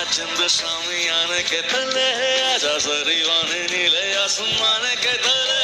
सचंद स्वामी आने के तले आजा सरीवान नीले आसमान के तले